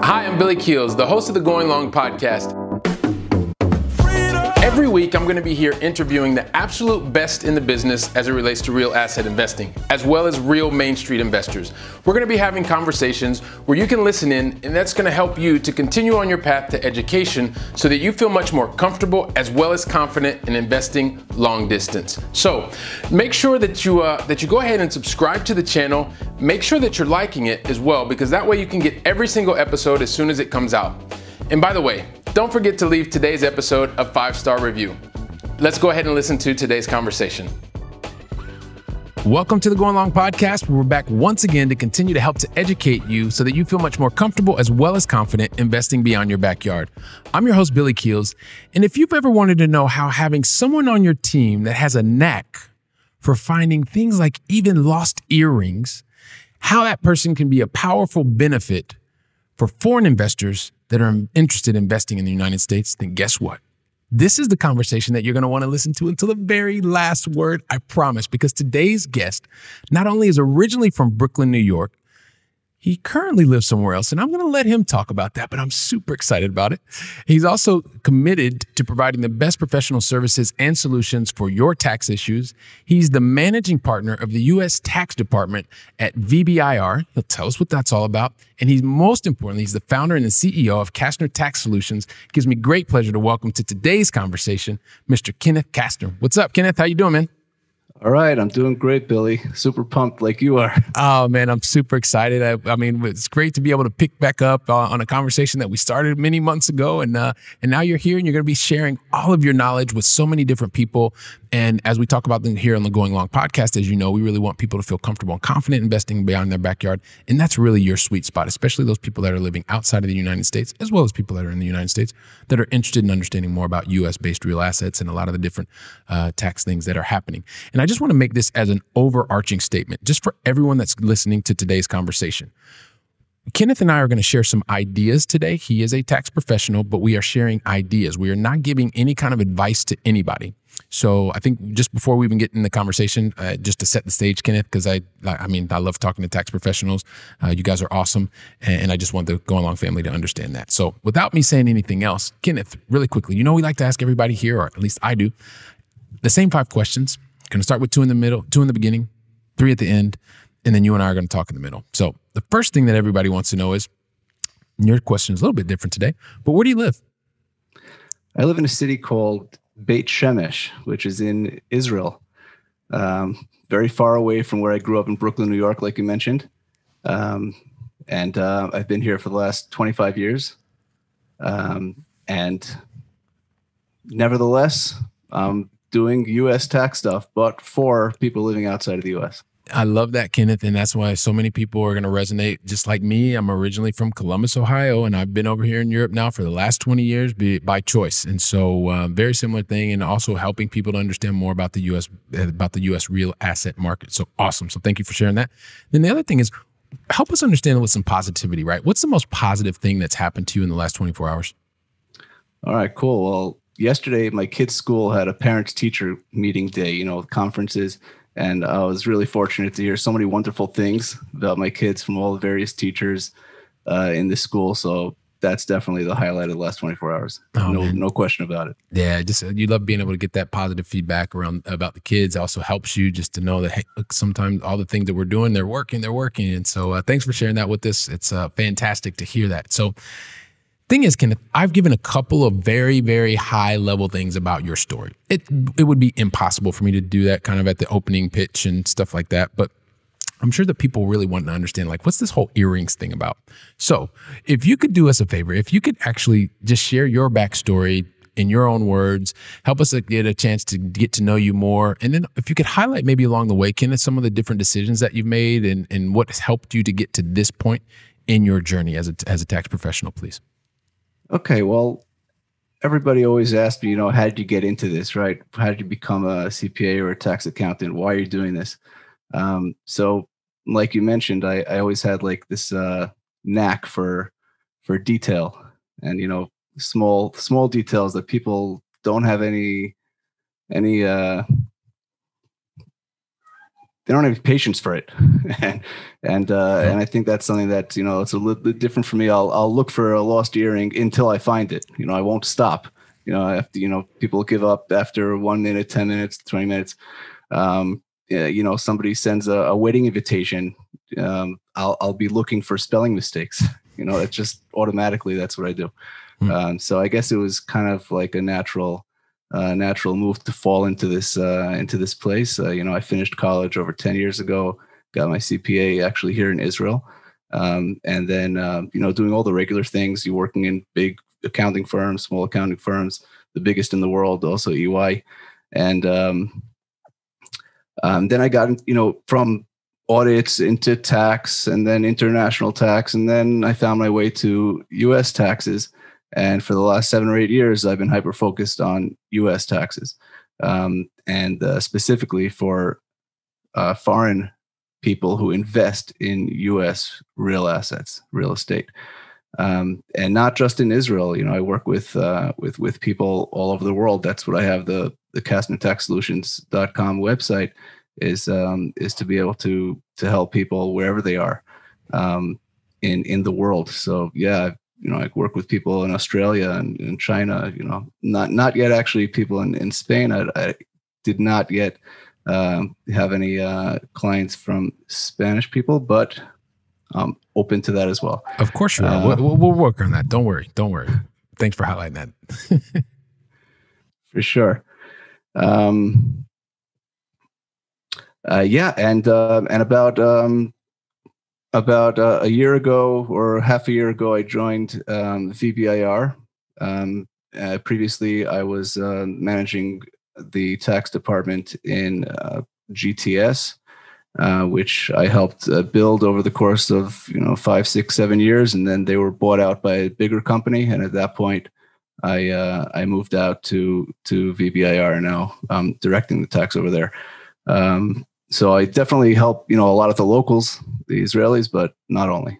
Hi, I'm Billy Keels, the host of the Going Long podcast. Every week, I'm going to be here interviewing the absolute best in the business as it relates to real asset investing, as well as real Main Street investors. We're going to be having conversations where you can listen in, and that's going to help you to continue on your path to education so that you feel much more comfortable as well as confident in investing long distance. So, make sure that you uh, that you go ahead and subscribe to the channel. Make sure that you're liking it as well, because that way you can get every single episode as soon as it comes out. And by the way, don't forget to leave today's episode a five star review. Let's go ahead and listen to today's conversation. Welcome to the Going Long podcast. We're back once again to continue to help to educate you so that you feel much more comfortable as well as confident investing beyond your backyard. I'm your host, Billy Keels. And if you've ever wanted to know how having someone on your team that has a knack for finding things like even lost earrings, how that person can be a powerful benefit for foreign investors that are interested in investing in the United States, then guess what? This is the conversation that you're going to want to listen to until the very last word, I promise, because today's guest not only is originally from Brooklyn, New York, he currently lives somewhere else, and I'm going to let him talk about that, but I'm super excited about it. He's also committed to providing the best professional services and solutions for your tax issues. He's the managing partner of the U.S. Tax Department at VBIR. He'll tell us what that's all about. And he's most importantly, he's the founder and the CEO of Kastner Tax Solutions. It gives me great pleasure to welcome to today's conversation, Mr. Kenneth Kastner. What's up, Kenneth? How you doing, man? All right, I'm doing great, Billy. Super pumped like you are. Oh man, I'm super excited. I, I mean, it's great to be able to pick back up uh, on a conversation that we started many months ago, and uh, and now you're here, and you're going to be sharing all of your knowledge with so many different people. And as we talk about here on the Going Long podcast, as you know, we really want people to feel comfortable and confident investing beyond their backyard, and that's really your sweet spot, especially those people that are living outside of the United States, as well as people that are in the United States that are interested in understanding more about U.S. based real assets and a lot of the different uh, tax things that are happening. And I just want to make this as an overarching statement, just for everyone that's listening to today's conversation. Kenneth and I are going to share some ideas today. He is a tax professional, but we are sharing ideas. We are not giving any kind of advice to anybody. So I think just before we even get in the conversation, uh, just to set the stage, Kenneth, because I, I mean, I love talking to tax professionals. Uh, you guys are awesome, and, I just want the Going Long family to understand that. So without me saying anything else, Kenneth, really quickly, you know, we like to ask everybody here, or at least I do, the same five questions. Going to start with two in the middle, two in the beginning, three at the end, and then you and I are going to talk in the middle. So the first thing that everybody wants to know is your question is a little bit different today, but where do you live? I live in a city called Beit Shemesh, which is in Israel, um, very far away from where I grew up in Brooklyn, New York, like you mentioned. Um, and uh, I've been here for the last 25 years. Um, and nevertheless, I'm doing US tax stuff, but for people living outside of the US. I love that, Kenneth. And that's why so many people are going to resonate just like me. I'm originally from Columbus, Ohio, and I've been over here in Europe now for the last 20 years by choice. And so, uh, very similar thing, and also helping people to understand more about the U.S. about the U.S. real asset market. So awesome. So thank you for sharing that. Then the other thing is, help us understand with some positivity, right? What's the most positive thing that's happened to you in the last 24 hours? All right, cool. Well, yesterday my kid's school had a parents teacher meeting day, you know, conferences and I was really fortunate to hear so many wonderful things about my kids from all the various teachers uh, in the school. So that's definitely the highlight of the last 24 hours. Oh, no, man. no question about it. Yeah, just you love being able to get that positive feedback around about the kids. It also helps you just to know that hey, look, sometimes all the things that we're doing, they're working, they're working. And so, uh, thanks for sharing that with us. It's uh, fantastic to hear that. So, Thing is, Kenneth, I've given a couple of very, very high level things about your story. It it would be impossible for me to do that kind of at the opening pitch and stuff like that. But I'm sure that people really want to understand, like, what's this whole earrings thing about? So, if you could do us a favor, if you could actually just share your backstory in your own words, help us uh, get a chance to get to know you more. And then if you could highlight maybe along the way, Kenneth, some of the different decisions that you've made and, and what has helped you to get to this point in your journey as a, as a tax professional, please. Okay, well, everybody always asks me, you know, how did you get into this, right? How did you become a CPA or a tax accountant? Why are you doing this? Um, so, like you mentioned, I, I always had like this uh, knack for for detail and you know small small details that people don't have any any uh they don't have patience for it, and and uh, and I think that's something that you know it's a little bit different for me. I'll I'll look for a lost earring until I find it. You know, I won't stop. You know, after you know people give up after one minute, ten minutes, twenty minutes. Um, you know, somebody sends a, a wedding invitation. Um, I'll I'll be looking for spelling mistakes. You know, it's just automatically that's what I do. Mm. Um, so I guess it was kind of like a natural uh, natural move to fall into this uh, into this place. Uh, you know, I finished college over ten years ago, got my CPA actually here in Israel, um, and then um, you know doing all the regular things. You working in big accounting firms, small accounting firms, the biggest in the world, also EY, and um, um, then I got you know from audits into tax and then international tax and then i found my way to US taxes and for the last seven or eight years, I've been hyper focused on US taxes um, and uh, specifically for uh, foreign people who invest in US real assets, real estate. Um, and not just in Israel. You know, I work with uh, with with people all over the world. That's what I have the the KastnerTaxSolutions.com website is um, is to be able to to help people wherever they are um, in in the world. So yeah, you know, I work with people in Australia and in China, you know, not, not yet actually people in, in Spain. I, I did not yet um, have any uh, clients from Spanish people, but I'm open to that as well. Of course you are. Uh, we'll, we'll, work on that. Don't worry. Don't worry. Thanks for highlighting that. for sure. Um, uh, yeah, and uh, and about um, about uh, a year ago or half a year ago, I joined um, VBIR. Um, uh, previously, I was uh, managing the tax department in uh, GTS, uh, which I helped uh, build over the course of you know five, six, seven years, and then they were bought out by a bigger company. And at that point, I I moved out to to VBIR now, um, directing the tax over there. Um, so I definitely help, you know, a lot of the locals, the Israelis, but not only.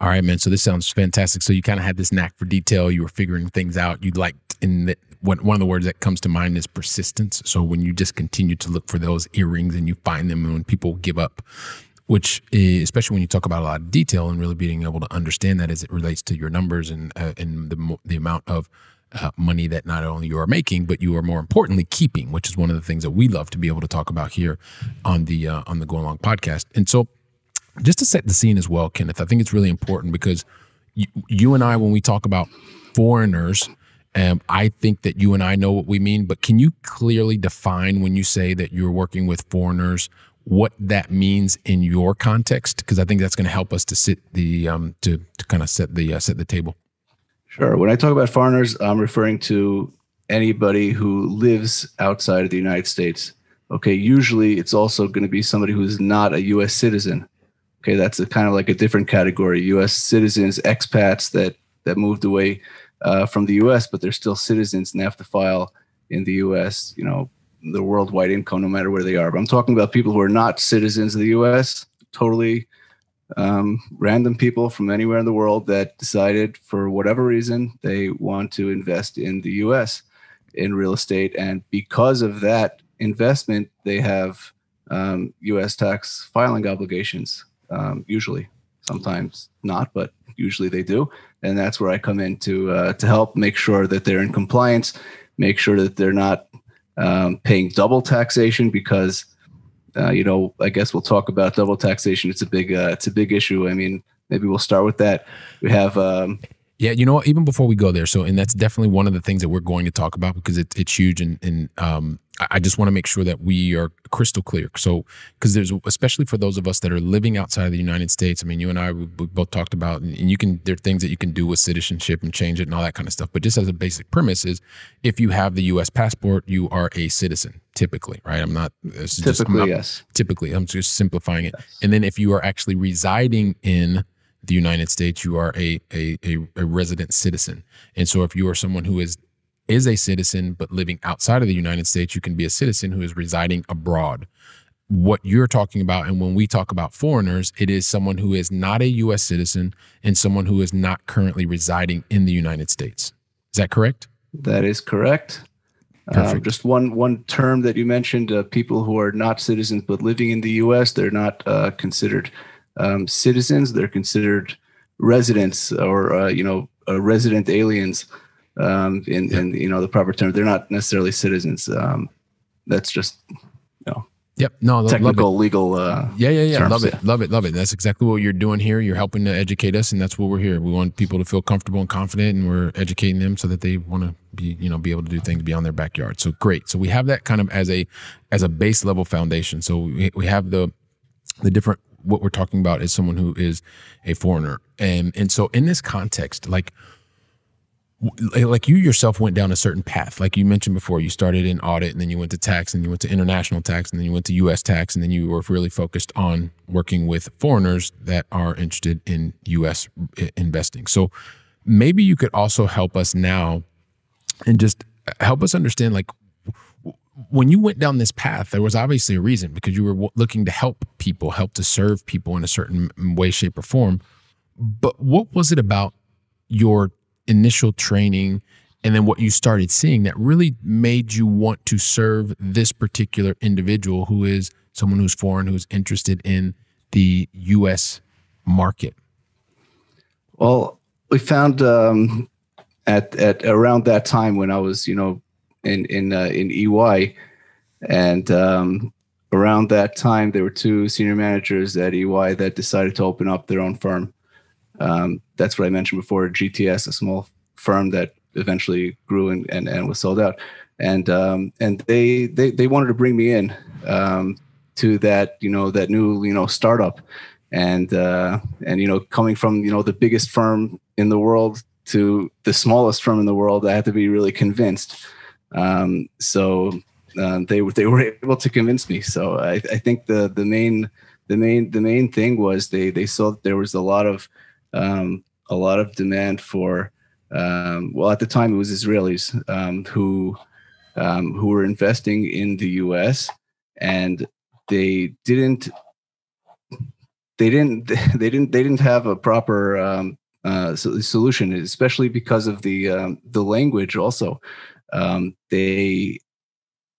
All right, man. So this sounds fantastic. So you kind of had this knack for detail. You were figuring things out. You'd like in the, one of the words that comes to mind is persistence. So when you just continue to look for those earrings and you find them, and when people give up, which is, especially when you talk about a lot of detail and really being able to understand that as it relates to your numbers and uh, and the the amount of uh, money that not only you are making, but you are more importantly keeping, which is one of the things that we love to be able to talk about here on the uh, on the Going Long podcast. And so, just to set the scene as well, Kenneth, I think it's really important because you, you and I, when we talk about foreigners, um, I think that you and I know what we mean. But can you clearly define when you say that you're working with foreigners? What that means in your context, because I think that's going to help us to sit the um, to to kind of set the uh, set the table. Sure. When I talk about foreigners, I'm referring to anybody who lives outside of the United States. Okay. Usually it's also going to be somebody who's not a US citizen. Okay. That's a kind of like a different category. US citizens, expats that, that moved away uh, from the US, but they're still citizens and have to file in the US, you know, the worldwide income, no matter where they are. But I'm talking about people who are not citizens of the US, totally um, random people from anywhere in the world that decided for whatever reason they want to invest in the US in real estate. And because of that investment, they have um, US tax filing obligations, um, usually. Sometimes not, but usually they do. And that's where I come in to, uh, to help make sure that they're in compliance, make sure that they're not um, paying double taxation because uh, you know, I guess we'll talk about double taxation. It's a big, uh, it's a big issue. I mean, maybe we'll start with that. We have, um, yeah, you know what? Even before we go there, so and that's definitely one of the things that we're going to talk about because it's it's huge, and and um, I just want to make sure that we are crystal clear. So, because there's especially for those of us that are living outside of the United States. I mean, you and I we, we both talked about, and you can there are things that you can do with citizenship and change it and all that kind of stuff. But just as a basic premise is, if you have the U.S. passport, you are a citizen typically, right? I'm not typically just, I'm not, yes. Typically, I'm just simplifying it. Yes. And then if you are actually residing in the United States, you are a, a, a, resident citizen. And so if you are someone who is is a citizen but living outside of the United States, you can be a citizen who is residing abroad. What you're talking about, and when we talk about foreigners, it is someone who is not a US citizen and someone who is not currently residing in the United States. Is that correct? That is correct. Um, just one one term that you mentioned: uh, people who are not citizens but living in the U.S. They're not uh, considered um, citizens. They're considered residents or uh, you know uh, resident aliens. Um, in, yeah. in you know the proper term, they're not necessarily citizens. Um, that's just you know Yep. No, technical legal. Uh, yeah, yeah, yeah. Terms, love it, yeah. love it, love it. That's exactly what you're doing here. You're helping to educate us, and that's what we're here. We want people to feel comfortable and confident, and we're educating them so that they want to be, you know, be able to do things beyond their backyard. So great. So we have that kind of as a as a base level foundation. So we, we have the the different. What we're talking about is someone who is a foreigner, and and so in this context, like like you yourself went down a certain path. Like you mentioned before you started in audit and then you went to tax and you went to international tax and then you went to US tax and then you were really focused on working with foreigners that are interested in us eh, investing. So maybe you could also help us now and just eh, help us understand like when you went down this path there was obviously a reason because you were looking to help people help to serve people in a certain way shape or form but what was it about your initial training and then what you started seeing that really made you want to serve this particular individual who is someone who's foreign who's interested in the US market? Well, we found um, at at around that time when I was, you know, in in uh, in EY, and um, around that time there were two senior managers at EY that decided to open up their own firm, um, that's what I mentioned before. GTS, a small firm that eventually grew and, and, and was sold out, and um, and they, they they wanted to bring me in um, to that you know that new you know startup, and uh, and you know coming from you know the biggest firm in the world to the smallest firm in the world, I had to be really convinced. Um, so uh, they they were able to convince me. So I, I think the the main the main the main thing was they they saw that there was a lot of um, a lot of demand for. Um, well, at the time it was Israelis um, who um, who were investing in the U.S. and they didn't they didn't they didn't they didn't have a proper um, uh, solution, especially because of the um, the language. Also, um, they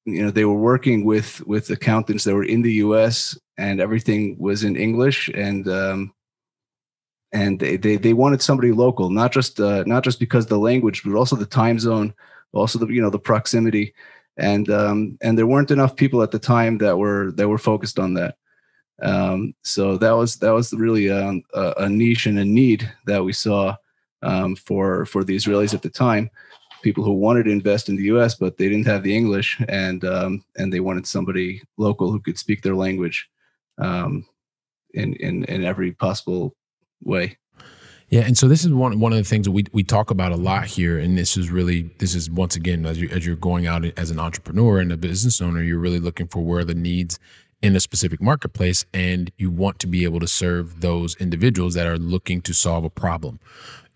you know they were working with with accountants that were in the U.S. and everything was in English, and um, and they, they, they wanted somebody local, not just uh, not just because the language, but also the time zone, also the you know the proximity, and um, and there weren't enough people at the time that were that were focused on that. Um, so that was that was really um, a, a, niche and a need that we saw um, for for the Israelis at the time, people who wanted to invest in the U.S. but they didn't have the English, and um, and they wanted somebody local who could speak their language um, in in in every possible way. Yeah, and so this is one one of the things that we we talk about a lot here, and this is really this is once again as you as you're going out as an entrepreneur and a business owner, you're really looking for where the needs in a specific marketplace, and you want to be able to serve those individuals that are looking to solve a problem.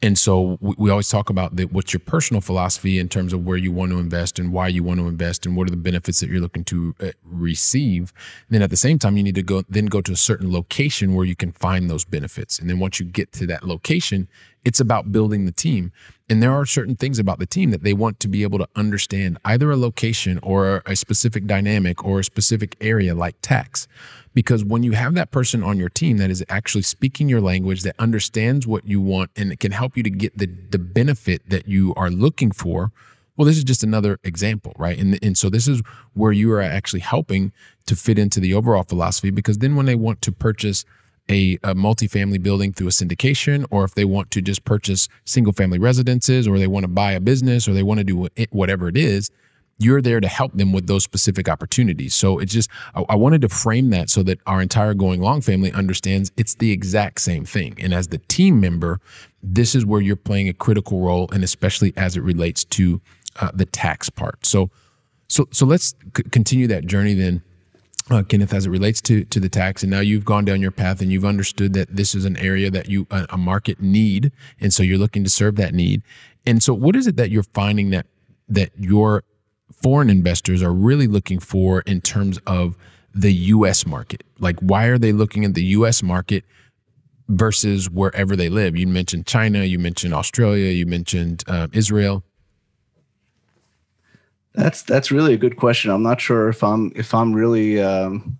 And so we, we always talk about the, what's your personal philosophy in terms of where you want to invest and why you want to invest and what are the benefits that you're looking to uh, receive. And then at the same time, you need to go then go to a certain location where you can find those benefits. And then once you get to that location, it's about building the team. And there are certain things about the team that they want to be able to understand either a location or a specific dynamic or a specific area like tax. Because when you have that person on your team that is actually speaking your language, that understands what you want, and it can help you to get the, the benefit that you are looking for, well, this is just another example, right? And, and so this is where you are actually helping to fit into the overall philosophy because then when they want to purchase a, a multifamily building through a syndication, or if they want to just purchase single family residences, or they want to buy a business, or they want to do whatever it is, you're there to help them with those specific opportunities. So it's just, I, I, wanted to frame that so that our entire Going Long family understands it's the exact same thing. And as the team member, this is where you're playing a critical role, and especially as it relates to uh, the tax part. So, so, so let's continue that journey then. Uh, Kenneth, as it relates to to the tax, and now you've gone down your path and you've understood that this is an area that you a, a market need, and so you're looking to serve that need. And so, what is it that you're finding that that your foreign investors are really looking for in terms of the US market? Like, why are they looking at the US market versus wherever they live? You mentioned China, you mentioned Australia, you mentioned uh, Israel. That's that's really a good question. I'm not sure if I'm if I'm really um,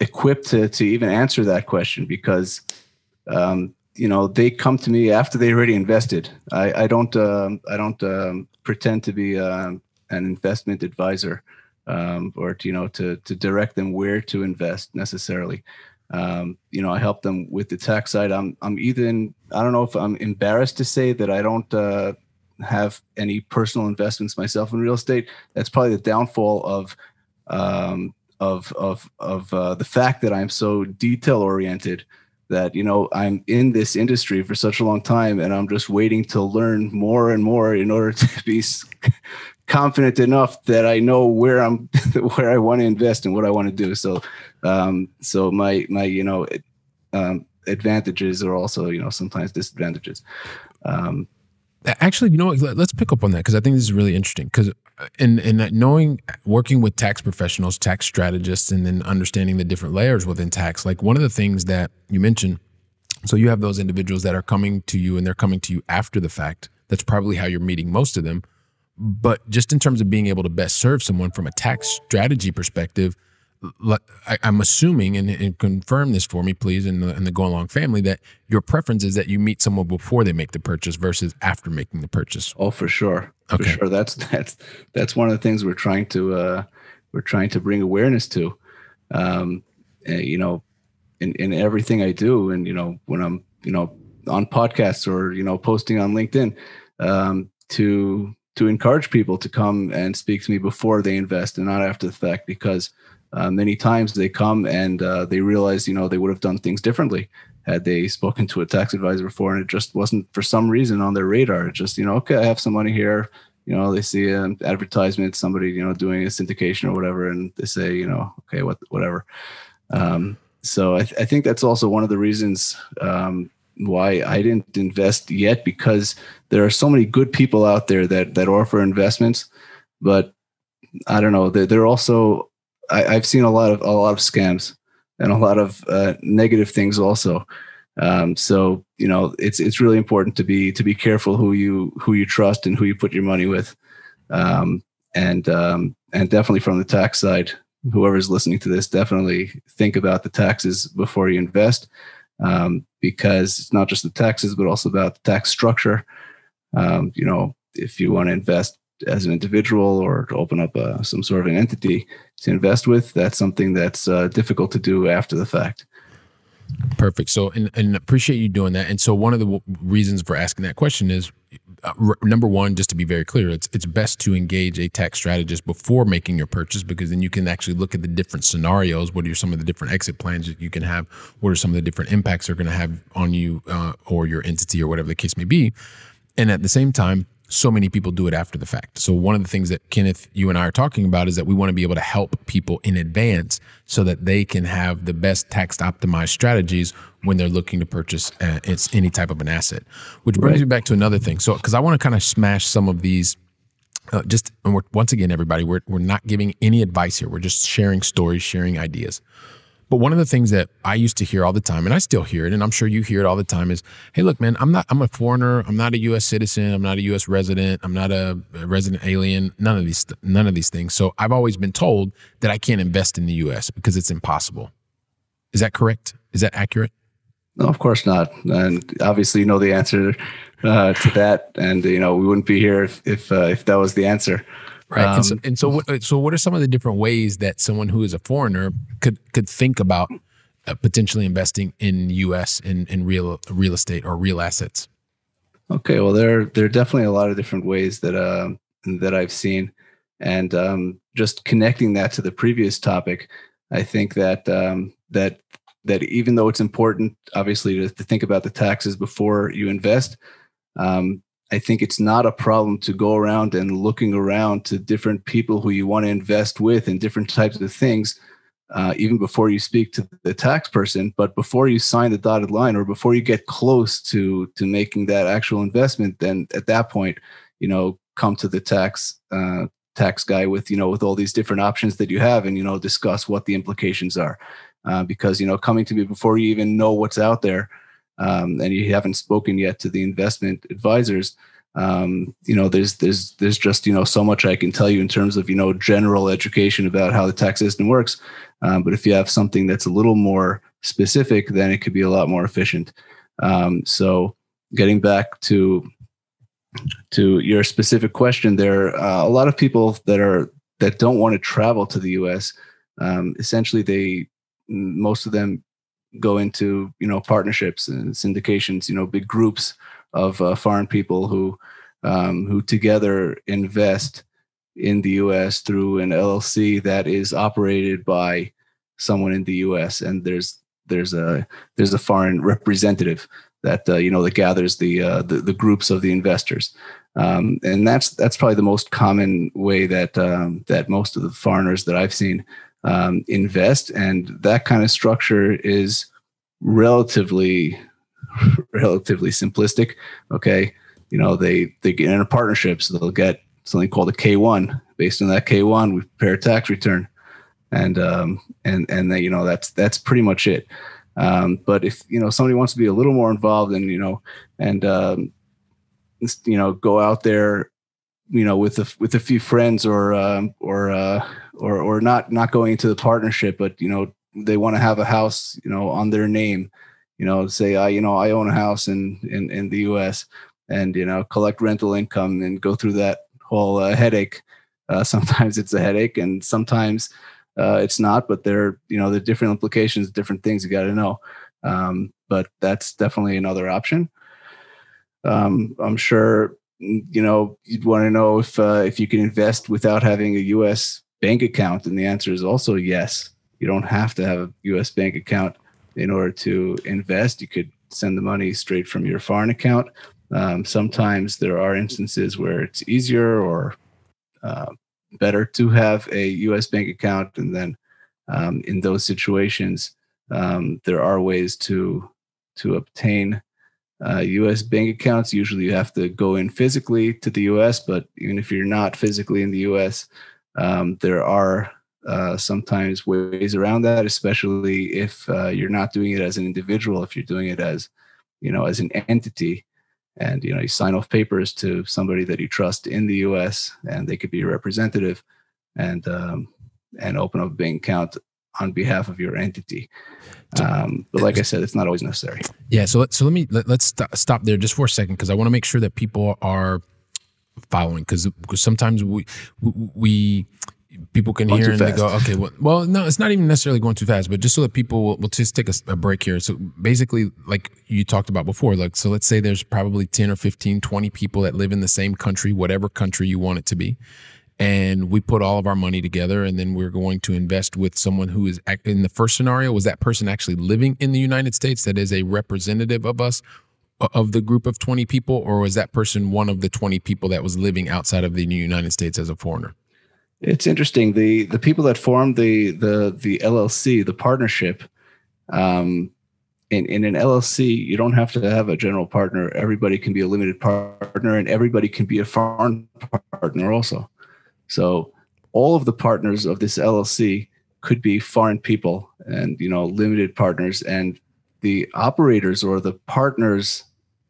equipped to to even answer that question because um, you know they come to me after they already invested. I, I don't um, I don't um, pretend to be um, an investment advisor um, or to, you know to to direct them where to invest necessarily. You know, I help them with the tax side. I'm I'm even I don't know if I'm embarrassed to say that I don't uh, have any personal investments myself in real estate. That's probably the downfall of um, of of of uh, the fact that I'm so detail oriented that you know I'm in this industry for such a long time and I'm just waiting to learn more and more in order to be confident enough that I know where I'm where I want to invest and what I want to do. So um so my my you know um advantages are also you know sometimes disadvantages. Um Actually, you know what? Let's pick up on that because I think this is really interesting. Because uh, in in knowing working with tax professionals, tax strategists, and then understanding the different layers within tax, like one of the things that you mentioned. So you have those individuals that are coming to you, and they're coming to you after the fact. That's probably how you're meeting most of them. But just in terms of being able to best serve someone from a tax strategy perspective, I, am assuming, and, and, confirm this for me, please, in the, in the Going Long family, that your preference is that you meet someone before they make the purchase versus after making the purchase. Oh, for sure, okay. for sure. That's that's that's one of the things we're trying to uh, we're trying to bring awareness to. Um, and, you know, in in everything I do, and you know, when I'm you know on podcasts or you know posting on LinkedIn, um, to to encourage people to come and speak to me before they invest and not after the fact because uh, many times they come and uh, they realize, you know, they would have done things differently had they spoken to a tax advisor before, and it just wasn't for some reason on their radar. Just, you know, okay, I have some money here. You know, they see an advertisement, somebody, you know, doing a syndication or whatever, and they say, you know, okay, what, whatever. Um, so I, th- I, think that's also one of the reasons um, why I didn't invest yet because there are so many good people out there that that offer investments, but I don't know. They're, they're also I, have seen a lot of a lot of scams and a lot of uh, negative things also. Um, so you know, it's it's really important to be to be careful who you who you trust and who you put your money with, um, and um, and definitely from the tax side, whoever's listening to this, definitely think about the taxes before you invest, um, because it's not just the taxes, but also about the tax structure. Um, you know, if you want to invest as an individual or to open up a, uh, some sort of an entity to invest with, that's something that's uh, difficult to do after the fact. Perfect. So, and, and appreciate you doing that. And so, one of the reasons for asking that question is uh, number one, just to be very clear, it's it's best to engage a tax strategist before making your purchase because then you can actually look at the different scenarios. What are some of the different exit plans that you can have? What are some of the different impacts they're going to have on you uh, or your entity or whatever the case may be? And at the same time, so many people do it after the fact. So one of the things that Kenneth, you and I are talking about is that we want to be able to help people in advance so that they can have the best tax optimized strategies when they're looking to purchase uh, it's any type of an asset. Which brings right. me back to another thing. So because I want to kind of smash some of these uh, just and we're, once again everybody we're, we're not giving any advice here we're just sharing stories sharing ideas but one of the things that I used to hear all the time, and I still hear it, and I'm sure you hear it all the time, is, "Hey, look, man, I'm not. I'm a foreigner. I'm not a U.S. citizen. I'm not a U.S. resident. I'm not a, resident alien. None of these. None of these things. So I've always been told that I can't invest in the U.S. because it's impossible. Is that correct? Is that accurate? No, of course not. And obviously, you know the answer uh, to that, and you know we wouldn't be here if if, uh, if that was the answer. Right. Um, and, so, and so, what, so what are some of the different ways that someone who is a foreigner could could think about uh, potentially investing in U.S. in, in real real estate or real assets? Okay, well, there there are definitely a lot of different ways that uh, that I've seen, and um, just connecting that to the previous topic, I think that um, that that even though it's important, obviously, to, to think about the taxes before you invest, um, I think it's not a problem to go around and looking around to different people who you want to invest with and different types of things, uh, even before you speak to the tax person. But before you sign the dotted line or before you get close to to making that actual investment, then at that point, you know, come to the tax uh, tax guy with you know with all these different options that you have, and you know discuss what the implications are. Uh, because you know, coming to me before you even know what's out there um, and you haven't spoken yet to the investment advisors, Um, you know, there's there's there's just you know so much I can tell you in terms of you know general education about how the tax system works. Um, but if you have something that's a little more specific, then it could be a lot more efficient. Um, so, getting back to to your specific question, there are uh, a lot of people that are that don't want to travel to the U.S. Um, essentially, they most of them go into you know partnerships and syndications, you know, big groups of uh, foreign people who um, who together invest in the U.S. through an LLC that is operated by someone in the U.S. and there's there's a there's a foreign representative that uh, you know that gathers the, uh, the, the groups of the investors, um, and that's that's probably the most common way that um, that most of the foreigners that I've seen um, invest, and that kind of structure is relatively relatively simplistic. Okay, you know they they get into partnerships, they'll get something called a K one. Based on that K one, we prepare a tax return, and um, and and then, you know that's that's pretty much it. Um, but if you know somebody wants to be a little more involved and you know and um, you know go out there you know with a with a few friends or um, or uh, or or not not going into the partnership but you know they want to have a house you know on their name you know say i you know i own a house in in in the us and you know collect rental income and go through that whole uh, headache uh, sometimes it's a headache and sometimes uh, it's not, but there, you know, the different implications, different things you got to know. Um, but that's definitely another option. Um, I'm sure, you know, you'd want to know if uh, if you can invest without having a U.S. bank account, and the answer is also yes. You don't have to have a U.S. bank account in order to invest. You could send the money straight from your foreign account. Um, sometimes there are instances where it's easier or uh, better to have a U.S. bank account, and then um, in those situations, um, there are ways to to obtain uh, U.S. bank accounts. Usually, you have to go in physically to the U.S., but even if you're not physically in the U.S., um, there are uh, sometimes ways around that, especially if uh, you're not doing it as an individual. If you're doing it as you know as an entity, and you know you sign off papers to somebody that you trust in the U.S. and they could be a representative, and um, and open up a bank account on behalf of your entity. Um, but like I said, it's not always necessary. Yeah. So let, so let me let, us st- stop there just for a second because I want to make sure that people are following because sometimes we we people can going hear and fast. they go, okay, well, well, no, it's not even necessarily going too fast, but just so that people will, will just take a, a, break here. So basically, like you talked about before, like, so let's say there's probably 10 or 15, 20 people that live in the same country, whatever country you want it to be. And we put all of our money together and then we're going to invest with someone who is in the first scenario, was that person actually living in the United States that is a representative of us? Of the group of 20 people or was that person one of the 20 people that was living outside of the United States as a foreigner it's interesting. The the people that formed the the the LLC, the partnership, um, in, in an LLC, you don't have to have a general partner. Everybody can be a limited partner, and everybody can be a foreign partner also. So all of the partners of this LLC could be foreign people and you know limited partners, and the operators or the partners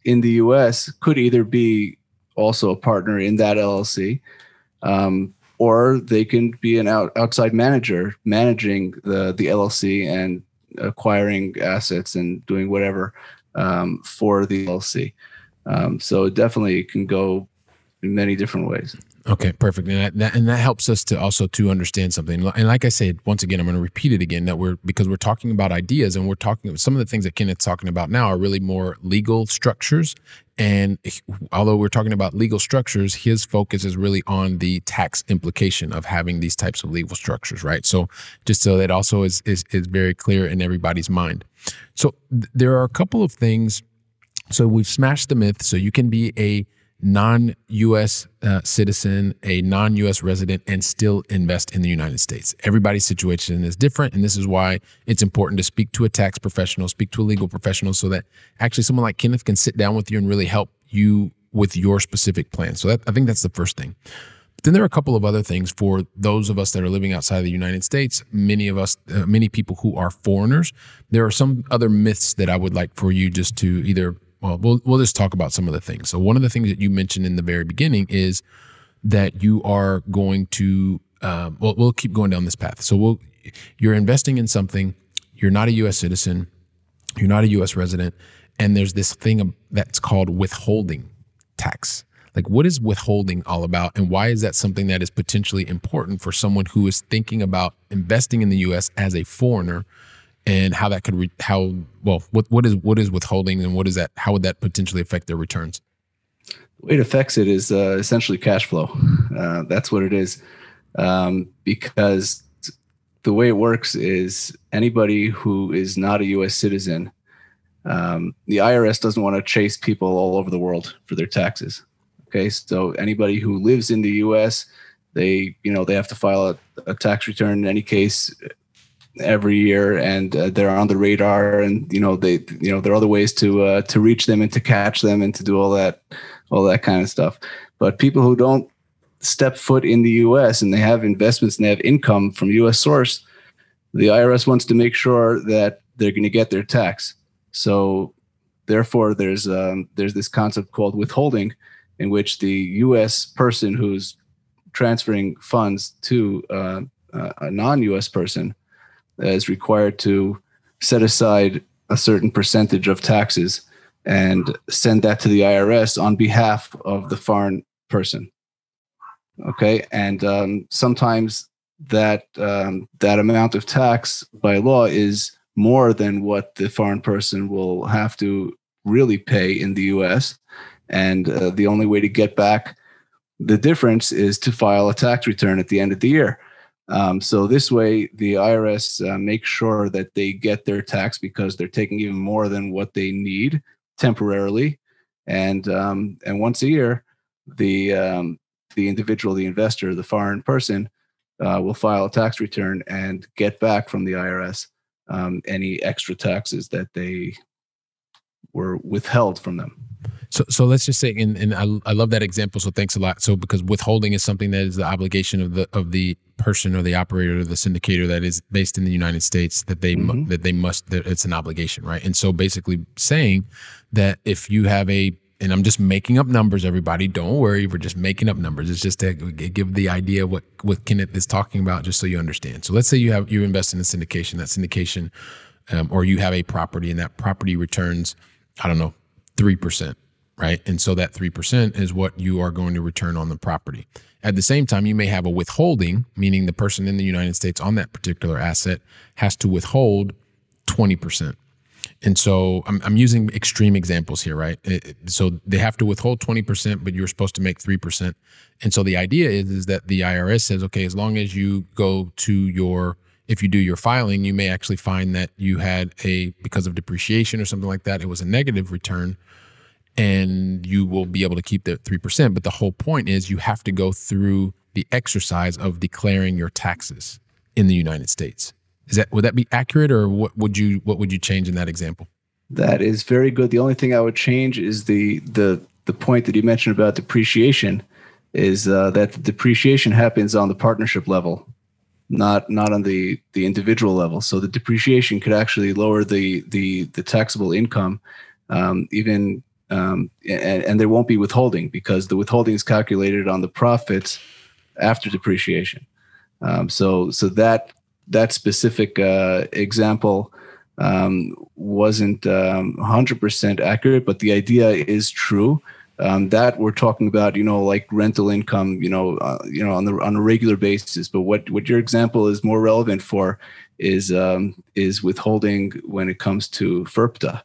in the U.S. could either be also a partner in that LLC. Um, or they can be an out, outside manager managing the the LLC and acquiring assets and doing whatever um, for the LLC. Um, so definitely it can go in many different ways. Okay, perfect, and that, that, and that helps us to also to understand something. And like I said, once again, I'm going to repeat it again that we're because we're talking about ideas and we're talking some of the things that Kenneth's talking about now are really more legal structures. And although we're talking about legal structures, his focus is really on the tax implication of having these types of legal structures, right? So just so that also is is, is very clear in everybody's mind. So th- there are a couple of things. So we've smashed the myth. So you can be a non US uh, citizen, a non US resident, and still invest in the United States. Everybody's situation is different. And this is why it's important to speak to a tax professional, speak to a legal professional, so that actually someone like Kenneth can sit down with you and really help you with your specific plan. So that, I think that's the first thing. But then there are a couple of other things for those of us that are living outside of the United States. Many of us, uh, many people who are foreigners. There are some other myths that I would like for you just to either well, we'll we'll just talk about some of the things. So one of the things that you mentioned in the very beginning is that you are going to um, well, we'll keep going down this path. So we'll you're investing in something. You're not a U.S. citizen. You're not a U.S. resident, and there's this thing that's called withholding tax. Like, what is withholding all about, and why is that something that is potentially important for someone who is thinking about investing in the U.S. as a foreigner, and how that could re- how well what what is what is withholding, and what is that? How would that potentially affect their returns? The way it affects it is uh, essentially cash flow. Uh, that's what it is, um, because the way it works is anybody who is not a U.S. citizen, um, the IRS doesn't want to chase people all over the world for their taxes. Okay, so anybody who lives in the U.S., they you know they have to file a, a tax return in any case every year, and uh, they're on the radar, and you know they you know there are other ways to uh, to reach them and to catch them and to do all that all that kind of stuff. But people who don't step foot in the US and they have investments and they have income from US source, the IRS wants to make sure that they're going to get their tax. So therefore there's um, there's this concept called withholding in which the US person who's transferring funds to uh, a non-US person is required to set aside a certain percentage of taxes and send that to the IRS on behalf of the foreign person. Okay, and um, sometimes that um, that amount of tax by law is more than what the foreign person will have to really pay in the U.S. And uh, the only way to get back the difference is to file a tax return at the end of the year. Um, so this way, the IRS uh, makes sure that they get their tax because they're taking even more than what they need temporarily, and um, and once a year, the um, the individual, the investor, the foreign person, uh, will file a tax return and get back from the IRS um, any extra taxes that they were withheld from them. So, so let's just say, and, and I, I love that example. So thanks a lot. So because withholding is something that is the obligation of the of the person or the operator or the syndicator that is based in the United States that they mm-hmm. that they must that it's an obligation, right? And so basically saying that if you have a and I'm just making up numbers, everybody. Don't worry, we're just making up numbers. It's just to give the idea of what what Kenneth is talking about, just so you understand. So let's say you have you invest in a syndication. That syndication, um, or you have a property, and that property returns, I don't know, three percent right? And so that 3% is what you are going to return on the property. At the same time, you may have a withholding, meaning the person in the United States on that particular asset has to withhold 20%. And so I'm, I'm using extreme examples here, right? It, so they have to withhold 20%, but you're supposed to make 3%. And so the idea is, is that the IRS says, okay, as long as you go to your, if you do your filing, you may actually find that you had a, because of depreciation or something like that, it was a negative return and you will be able to keep the 3%. But the whole point is you have to go through the exercise of declaring your taxes in the United States. Is that would that be accurate or what would you what would you change in that example? That is very good. The only thing I would change is the the the point that you mentioned about depreciation is uh, that depreciation happens on the partnership level, not not on the the individual level. So the depreciation could actually lower the the the taxable income, um, even um, and, and, there won't be withholding because the withholding is calculated on the profits after depreciation. Um, so so that that specific uh, example um, wasn't 100% um, accurate, but the idea is true. Um, that we're talking about, you know, like rental income, you know, uh, you know, on the on a regular basis. But what what your example is more relevant for is um, is withholding when it comes to FIRPTA.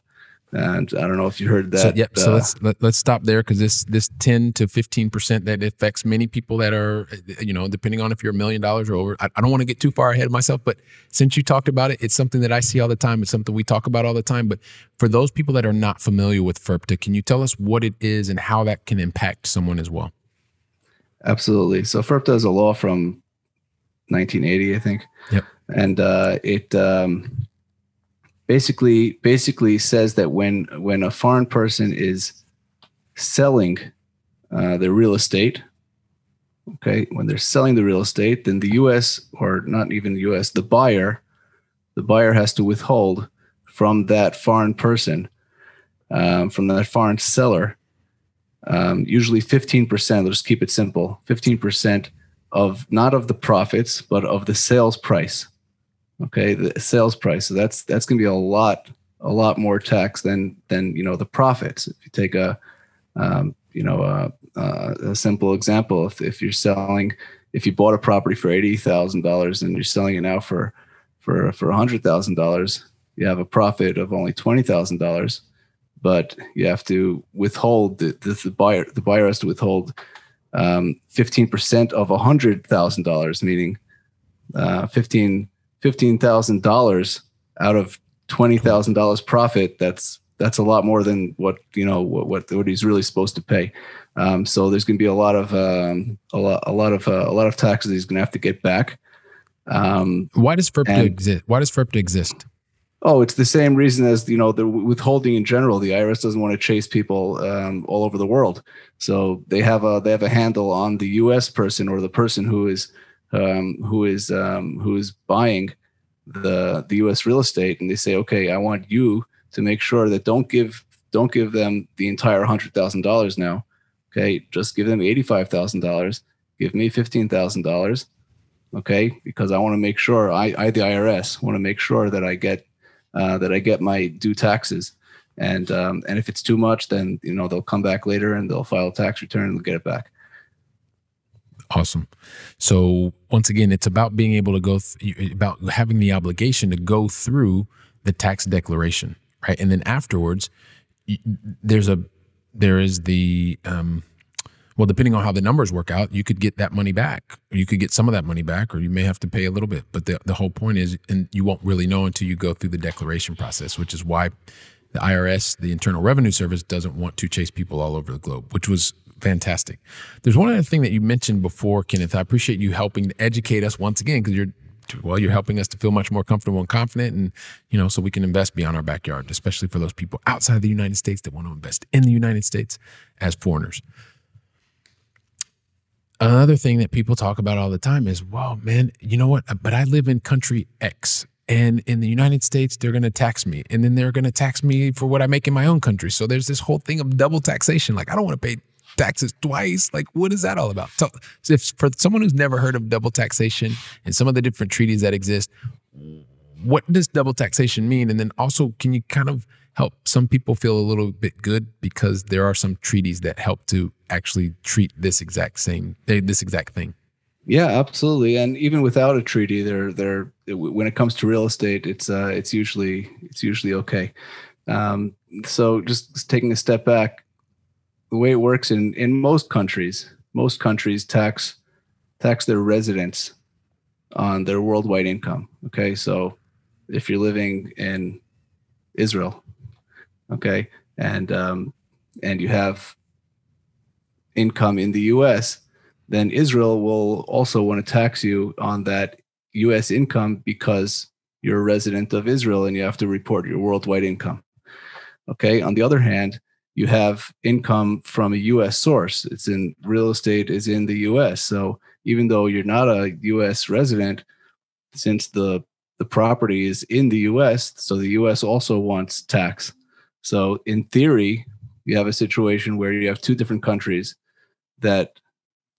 And I don't know if you heard that. So, yep. Uh, so let's let, us let us stop there because this this ten to fifteen percent that affects many people that are, you know, depending on if you're a million dollars or over. I, I don't want to get too far ahead of myself, but since you talked about it, it's something that I see all the time. It's something we talk about all the time. But for those people that are not familiar with FIRPTA, can you tell us what it is and how that can impact someone as well? Absolutely. So FIRPTA is a law from 1980, I think. Yep. And uh, it um, basically basically says that when when a foreign person is selling uh, their real estate, okay, when they're selling the real estate, then the U.S. or not even the U.S. the buyer, the buyer has to withhold from that foreign person um, from that foreign seller, um, usually 15%, let's keep it simple 15% of not of the profits, but of the sales price. Okay, the sales price. So that's that's going to be a lot a lot more tax than than you know the profits. If you take a um, you know a, a, simple example, if if you're selling if you bought a property for eighty thousand dollars and you're selling it now for for for hundred thousand dollars, you have a profit of only twenty thousand dollars, but you have to withhold the, the, the buyer the buyer has to withhold um, fifteen percent of hundred thousand dollars, meaning uh, fifteen fifteen thousand dollars out of twenty thousand dollars profit. That's that's a lot more than what you know what what, what he's really supposed to pay. Um, so there's going to be a lot of um, a lot a lot of uh, a lot of taxes he's going to have to get back. Um, Why does FIRPTA exist? Why does FIRPTA exist? Oh, it's the same reason as you know the withholding in general. The IRS doesn't want to chase people um, all over the world, so they have a they have a handle on the U.S. person or the person who is um, who is um, who is buying the the U.S. real estate, and they say, okay, I want you to make sure that don't give don't give them the entire hundred thousand dollars now. Okay, just give them eighty five thousand dollars. Give me fifteen thousand dollars. Okay, because I want to make sure I, I the IRS want to make sure that I get uh, that I get my due taxes. And um, and if it's too much, then you know they'll come back later and they'll file a tax return and they'll get it back. Awesome. So once again, it's about being able to go th- about having the obligation to go through the tax declaration, right? And then afterwards, there's a there is the um, well, depending on how the numbers work out, you could get that money back, you could get some of that money back, or you may have to pay a little bit. But the, the whole point is, and you won't really know until you go through the declaration process, which is why the IRS, the Internal Revenue Service, doesn't want to chase people all over the globe, which was fantastic. There's one other thing that you mentioned before, Kenneth. I appreciate you helping to educate us once again because you're well, you're helping us to feel much more comfortable and confident, and you know, so we can invest beyond our backyard, especially for those people outside the United States that want to invest in the United States as foreigners. Another thing that people talk about all the time is, well, man, you know what? But I live in country X. And in the United States, they're going to tax me. And then they're going to tax me for what I make in my own country. So there's this whole thing of double taxation. Like, I don't want to pay taxes twice. Like, what is that all about? So, if for someone who's never heard of double taxation and some of the different treaties that exist, what does double taxation mean? And then also, can you kind of help some people feel a little bit good because there are some treaties that help to actually treat this exact same this exact thing. Yeah, absolutely. And even without a treaty, they're they're when it comes to real estate, it's uh it's usually it's usually okay. Um, so just taking a step back, the way it works in in most countries, most countries tax tax their residents on their worldwide income. Okay, so if you're living in Israel, okay, and um, and you have income in the U.S., then Israel will also want to tax you on that U.S. income because you're a resident of Israel and you have to report your worldwide income. Okay. On the other hand, you have income from a U.S. source. It's in real estate is in the U.S. So even though you're not a U.S. resident, since the the property is in the U.S., so the U.S. also wants tax so in theory, you have a situation where you have two different countries that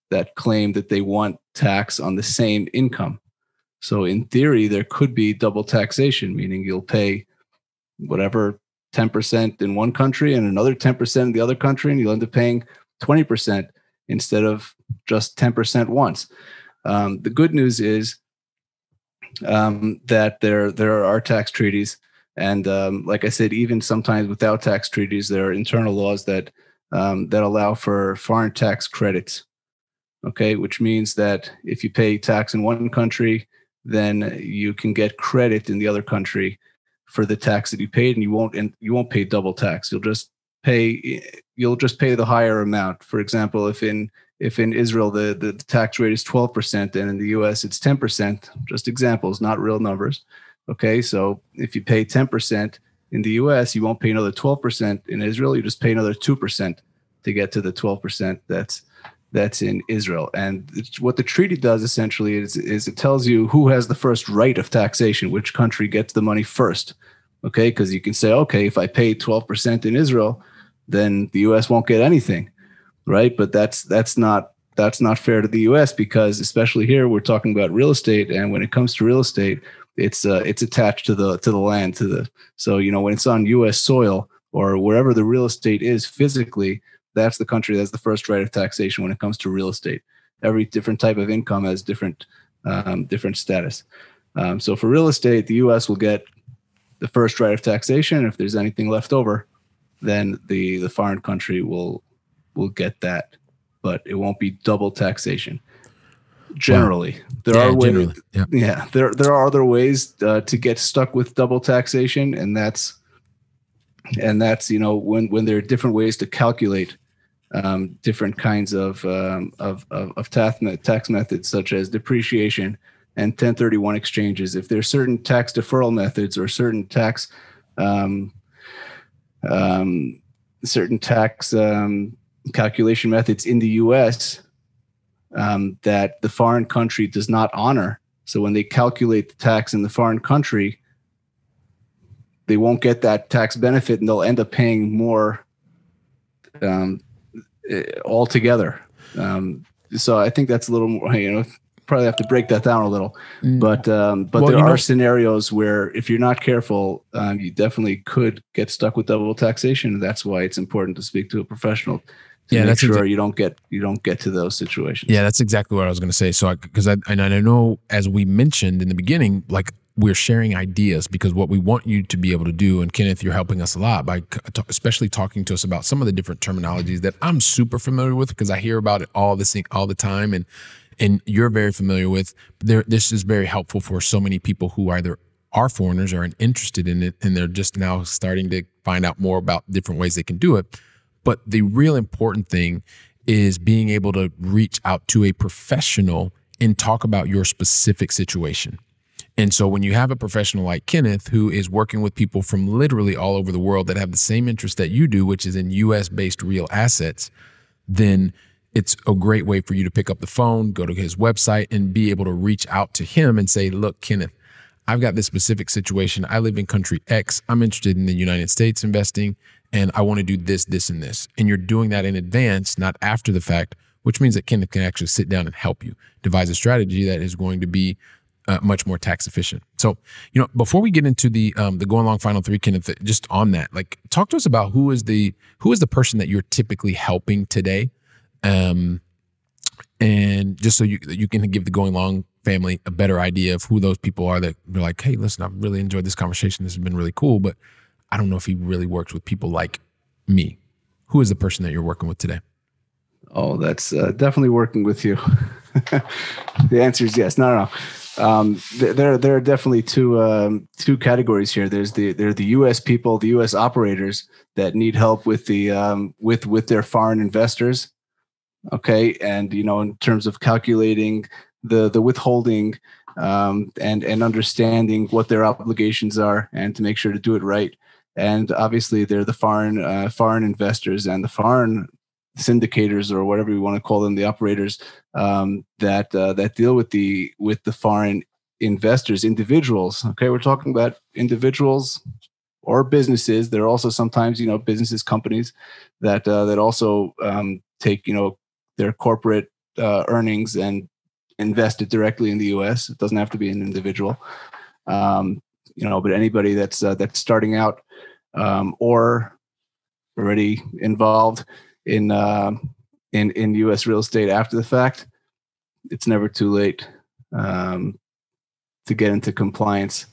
that claim that they want tax on the same income. So in theory, there could be double taxation, meaning you'll pay whatever 10% in one country and another 10% in the other country, and you'll end up paying 20% instead of just 10% once. Um, the good news is um, that there there are tax treaties and um, like I said, even sometimes without tax treaties, there are internal laws that um, that allow for foreign tax credits. Okay, which means that if you pay tax in one country, then you can get credit in the other country for the tax that you paid, and you won't and you won't pay double tax. You'll just pay you'll just pay the higher amount. For example, if in if in Israel the, the tax rate is 12% and in the US it's 10%, just examples, not real numbers Okay, so if you pay 10% in the US, you won't pay another 12% in Israel. You just pay another 2% to get to the 12% that's that's in Israel. And what the treaty does essentially is, is it tells you who has the first right of taxation, which country gets the money first. Okay, because you can say, okay, if I pay 12% in Israel, then the US won't get anything. Right. But that's that's not that's not fair to the US because especially here we're talking about real estate. And when it comes to real estate, it's uh, it's attached to the to the land to the so you know when it's on US soil or wherever the real estate is physically, that's the country that's the first right of taxation when it comes to real estate. Every different type of income has different um, different status. Um, so for real estate, the U.S. will get the first right of taxation. If there's anything left over, then the the foreign country will will get that, but it won't be double taxation. Generally, wow. there yeah, are ways. Yeah. yeah, there there are other ways uh, to get stuck with double taxation, and that's and that's you know when when there are different ways to calculate um, different kinds of, um, of, of, of tax, methods such as depreciation and 1031 exchanges. If there's certain tax deferral methods or certain tax um, um, certain tax um, calculation methods in the U.S. Um, that the foreign country does not honor, so when they calculate the tax in the foreign country, they won't get that tax benefit, and they'll end up paying more um, altogether. Um, so I think that's a little more, you know, probably have to break that down a little. Mm. But um, but well, there are know, scenarios where if you're not careful, um, you definitely could get stuck with double taxation. That's why it's important to speak to a professional to yeah, make sure exa- you don't get you don't get to those situations. Yeah, that's exactly what I was going to say. So because I, I, and I know as we mentioned in the beginning, like we're sharing ideas because what we want you to be able to do and kenneth you're helping us a lot by especially talking to us about some of the different terminologies that i'm super familiar with because i hear about it all this all the time and and you're very familiar with. There, this is very helpful for so many people who either are foreigners or are interested in it, and they're just now starting to find out more about different ways they can do it. But the real important thing is being able to reach out to a professional and talk about your specific situation. And so when you have a professional like Kenneth who is working with people from literally all over the world that have the same interest that you do, which is in US based real assets, then it's a great way for you to pick up the phone, go to his website, and be able to reach out to him and say, Look, Kenneth, I've got this specific situation. I live in country X. I'm interested in the United States investing, and I want to do this, this, and this. And you're doing that in advance, not after the fact, which means that Kenneth can actually sit down and help you devise a strategy that is going to be uh, much more tax efficient. So, you know, before we get into the um, the going long final three, Kenneth, just on that, like, talk to us about who is the who is the person that you're typically helping today um, and just so you you can give the going long family a better idea of who those people are that they're like, hey, listen, I've really enjoyed this conversation. This has been really cool, but I don't know if he really works with people like me. Who is the person that you're working with today? Oh, that's uh, definitely working with you. the answer is yes. No, no, no. Um, there, there are definitely two um, two categories here. There's the there are the U.S. people, the U.S. operators that need help with the um, with with their foreign investors, okay and you know in terms of calculating the the withholding um, and and understanding what their obligations are and to make sure to do it right and obviously they're the foreign uh, foreign investors and the foreign syndicators or whatever you want to call them the operators um, that uh, that deal with the with the foreign investors individuals okay? We're talking about individuals or businesses. There are also sometimes you know businesses companies that uh, that also um, take you know their corporate uh, earnings and invest it directly in the U.S. It doesn't have to be an individual, um, you know, but anybody that's uh, that's starting out um, or already involved in uh, in in U.S. real estate after the fact, it's never too late um, to get into compliance.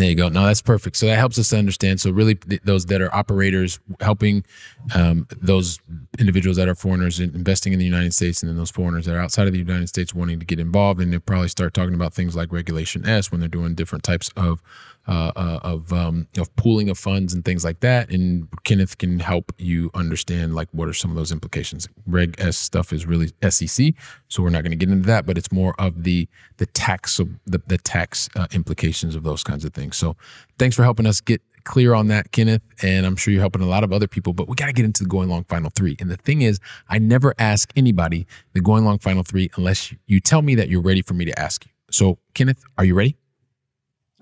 There you go. No, that's perfect. So that helps us to understand. So really, th- those that are operators helping um, those individuals that are foreigners investing in the United States, and then those foreigners that are outside of the United States wanting to get involved, and they probably start talking about things like Regulation S when they're doing different types of uh, uh, of um, of pooling of funds and things like that. And Kenneth can help you understand like what are some of those implications. Reg S stuff is really SEC, so we're not going to get into that, but it's more of the the tax the the tax uh, implications of those kinds of things. So thanks for helping us get clear on that, Kenneth. And I'm sure you're helping a lot of other people, but we got to get into the going long final three. And the thing is, I never ask anybody the going long final three unless you tell me that you're ready for me to ask you. So, Kenneth, are you ready?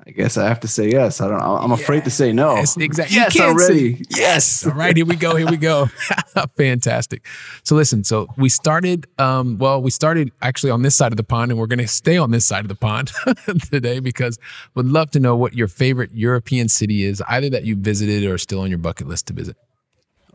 I guess I have to say yes. I don't. I'm afraid to say no. Yes, exactly. Yes, say- Yes. All right, here we go. Here we go. Fantastic. So listen, so we started um well, we started actually on this side of the pond and we're going to stay on this side of the pond today because would love to know what your favorite European city is, either that you visited or still on your bucket list to visit.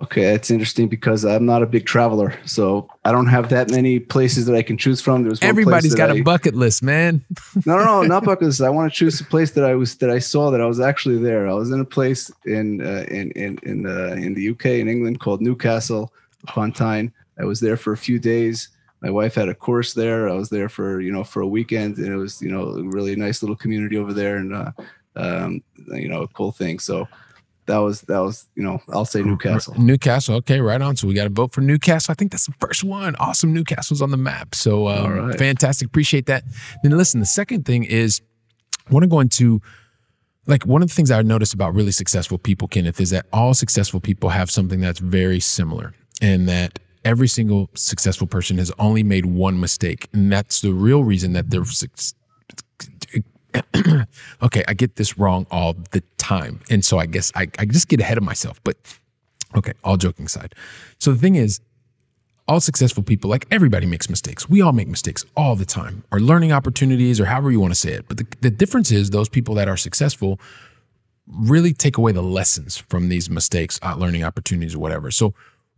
Okay, it's interesting because I'm not a big traveler, so I don't have that many places that I can choose from. There's Everybody's got I- a bucket list, man. no, no, no, not bucket list. I want to choose a place that I was that I saw that I was actually there. I was in a place in uh, in in in uh, in the UK in England called Newcastle upon Tyne. I was there for a few days. My wife had a course there. I was there for you know for a weekend, and it was you know a really nice little community over there, and uh, um, you know a cool thing. So that was that was you know I'll say Newcastle. Newcastle. Okay, right on. So we got to vote for Newcastle. I think that's the first one. Awesome. Newcastle's on the map. So um, All right. fantastic. Appreciate that. Then listen, the second thing is I want to go into like one of the things I noticed about really successful people, Kenneth, is that all successful people have something that's very similar and that every single successful person has only made one mistake. And that's the real reason that they're okay, I get this wrong all the time. And so I guess I, I just get ahead of myself. But okay, all joking aside. So the thing is, all successful people, like everybody makes mistakes. We all make mistakes all the time, or learning opportunities, or however you want to say it. But the, the difference is those people that are successful really take away the lessons from these mistakes, uh, learning opportunities, or whatever. So,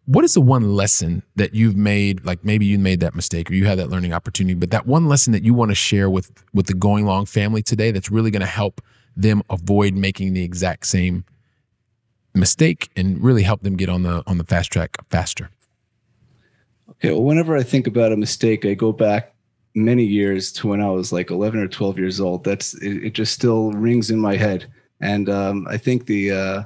what is the one lesson that you've made? Like maybe you made that mistake, or you had that learning opportunity, but that one lesson that you want to share with with the Going Long family today that's really going to help them avoid making the exact same mistake and really help them get on the on the fast track faster. Okay, well, whenever I think about a mistake, I go back many years to when I was like 11 or 12 years old. That's it, it just still rings in my head. And um, I think the uh,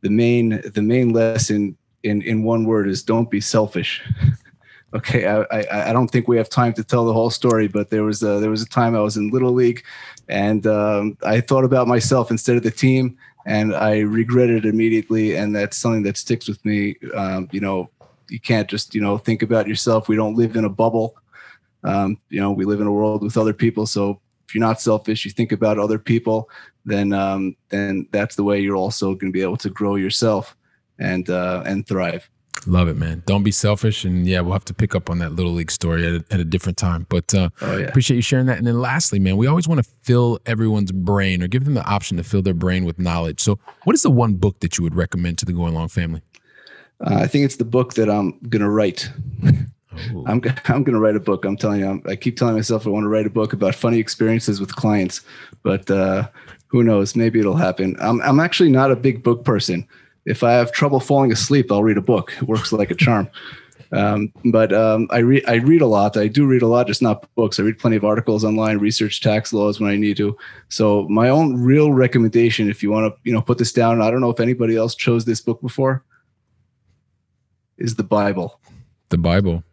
the main the main lesson in in one word is don't be selfish. okay, I, I I don't think we have time to tell the whole story, but there was a, there was a time I was in little league, and um, I thought about myself instead of the team, and I regretted it immediately, and that's something that sticks with me. Um, you know, you can't just you know think about yourself. We don't live in a bubble. Um, you know, we live in a world with other people. So if you're not selfish, you think about other people, then um, then that's the way you're also going to be able to grow yourself and uh, and thrive. Love it, man. Don't be selfish. And yeah, we'll have to pick up on that little league story at a, at a different time. But uh, Oh yeah. appreciate you sharing that. And then lastly, man, we always want to fill everyone's brain or give them the option to fill their brain with knowledge. So, what is the one book that you would recommend to the Going Long family? Uh, I think it's the book that I'm going to write. Oh, I'm I'm going to write a book. I'm telling you, I'm, I keep telling myself I want to write a book about funny experiences with clients, but uh, who knows? Maybe it'll happen. I'm I'm actually not a big book person. If I have trouble falling asleep, I'll read a book. It works like a charm. Um, but um, I read I read a lot. I do read a lot, just not books. I read plenty of articles online, research tax laws when I need to. So my own real recommendation, if you want to, you know, put this down. I don't know if anybody else chose this book before. Is the Bible. the Bible.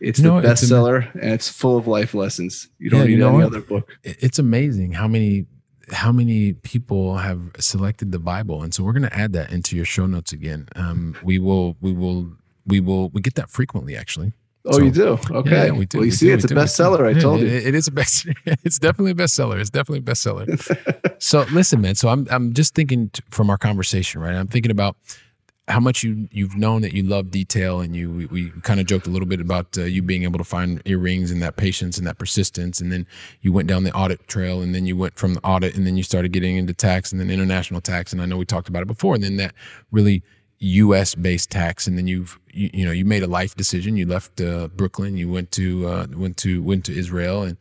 It's know, the it's bestseller, and it's full of life lessons. You don't Yeah, need you know any what? other book. It's amazing how many how many people have selected the Bible, and so we're going to add that into your show notes again. Um, we will we will we will we get that frequently actually. Oh, So- you do? Okay. Yeah, we do. Well, you we see, do, it's we a do, bestseller. I told Yeah, you. it- it is a best. It's definitely a bestseller. It's definitely a bestseller. so listen, man. So I'm I'm just thinking t- from our conversation, right? I'm thinking about how much you you've known that you love detail, and you we, we kind of joked a little bit about uh, you being able to find earrings and that patience and that persistence, and then you went down the audit trail, and then you went from the audit, and then you started getting into tax, and then international tax, and I know we talked about it before, and then that really U.S. based tax, and then you've you, you know you made a life decision. You left uh, Brooklyn. You went to uh, went to went to Israel, and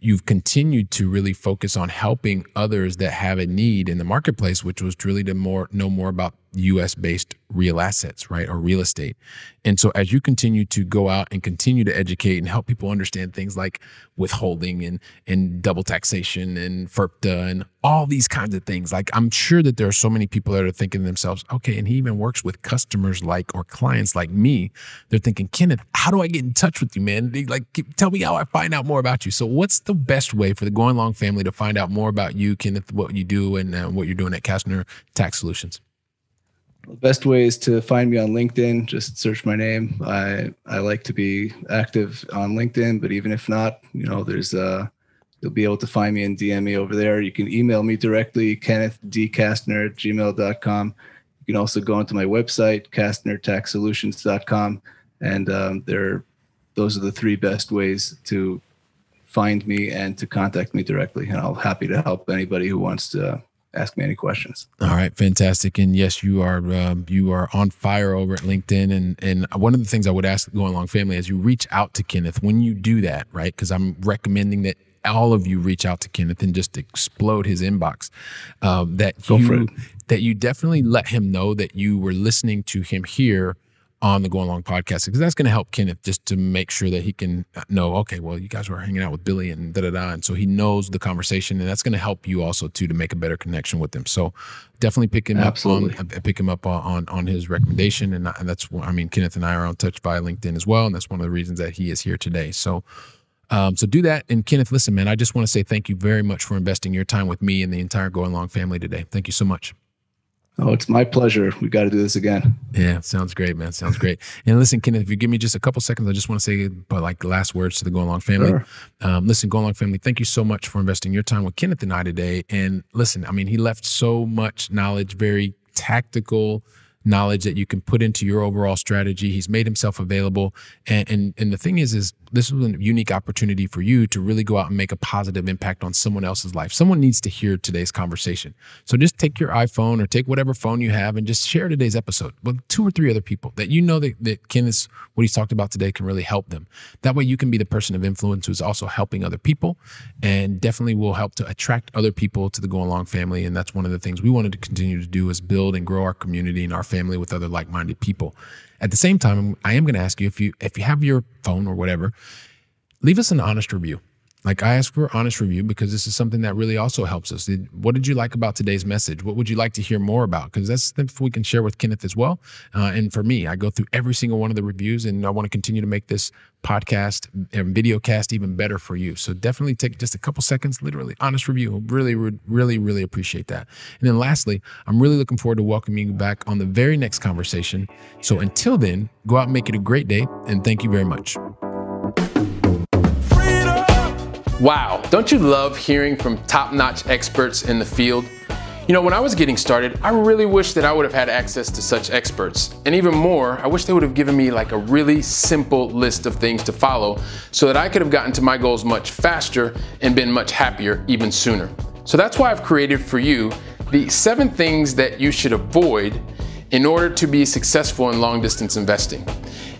you've continued to really focus on helping others that have a need in the marketplace, which was really to more know more about U.S. based real assets, right, or real estate. And so as you continue to go out and continue to educate and help people understand things like withholding and and double taxation and FIRPTA and all these kinds of things, like I'm sure that there are so many people that are thinking to themselves, okay, and he even works with customers like or clients like me. They're thinking, Kenneth, how do I get in touch with you, man? They, Like, tell me how I find out more about you. So, what's the best way for the Going Long family to find out more about you, Kenneth, what you do, and uh, what you're doing at Kastner Tax Solutions? The best way is to find me on LinkedIn. Just search my name. I I like to be active on LinkedIn, but even if not, you know, there's uh you'll be able to find me and DM me over there. You can email me directly, kennethdkastner at gmail.com. You can also go onto my website, kastnertaxsolutions.com. And um, there, those are the three best ways to find me and to contact me directly. And I'll happy to help anybody who wants to ask me any questions. All right, fantastic. And yes, you are um, you are on fire over at LinkedIn. And and one of the things I would ask Going Long family as you reach out to Kenneth when you do that, right? Because I'm recommending that all of you reach out to Kenneth and just explode his inbox. Um, that Go you that you definitely let him know that you were listening to him here on the Going Long podcast because that's going to help Kenneth just to make sure that he can know, okay, well, you guys were hanging out with Billy and da da da, and so he knows the conversation, and that's going to help you also too to make a better connection with him. So definitely pick him Absolutely. up on pick him up on on his recommendation, and, and that's I mean Kenneth and I are on touch via LinkedIn as well, and that's one of the reasons that he is here today. So. Um, so do that. And Kenneth, listen, man, I just want to say thank you very much for investing your time with me and the entire Going Long family today. Thank you so much. Oh, it's my pleasure. We've got to do this again. Yeah, sounds great, man. Sounds great. And listen, Kenneth, if you give me just a couple seconds, I just want to say, but like last words to the Go Long family. Sure. Um, listen, Go Long family, thank you so much for investing your time with Kenneth and I today. And listen, I mean, he left so much knowledge, very tactical knowledge that you can put into your overall strategy. He's made himself available. And, and, and the thing is, is this is a unique opportunity for you to really go out and make a positive impact on someone else's life. Someone needs to hear today's conversation. So just take your iPhone or take whatever phone you have and just share today's episode with two or three other people that you know that, that Kenneth, what he's talked about today can really help them. That way you can be the person of influence who's also helping other people and definitely will help to attract other people to the Go Long family. And that's one of the things we wanted to continue to do is build and grow our community and our family with other like-minded people. At the same time, I am going to ask you if you if you have your phone or whatever, leave us an honest review. Like I ask for honest review because this is something that really also helps us. What did you like about today's message? What would you like to hear more about? Because that's stuff we can share with Kenneth as well. Uh, and for me, I go through every single one of the reviews, and I want to continue to make this podcast and video cast even better for you. So definitely take just a couple seconds, literally honest review. Really, would really, really appreciate that. And then lastly, I'm really looking forward to welcoming you back on the very next conversation. So until then, go out and make it a great day, and thank you very much. Wow, don't you love hearing from top notch experts in the field? You know, when I was getting started, I really wish that I would have had access to such experts. And even more, I wish they would have given me like a really simple list of things to follow so that I could have gotten to my goals much faster and been much happier even sooner. So that's why I've created for you the seven things that you should avoid in order to be successful in long distance investing.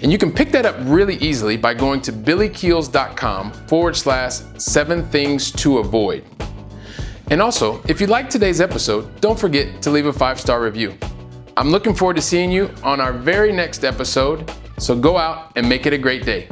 And you can pick that up really easily by going to billykeels.com forward slash seven things to avoid. And also, if you like today's episode, don't forget to leave a five star review. I'm looking forward to seeing you on our very next episode, so go out and make it a great day.